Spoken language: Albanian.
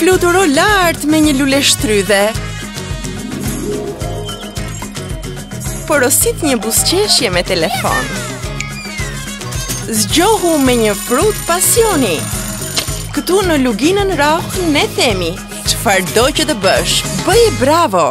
Fluturo lart me një luleshtrydhe. Porosit një buzëqeshje me telefon. Zgjohu me një frut pasioni. Këtu në luginën Rrah ne themi, çfarëdo që të bësh, bëje bravo.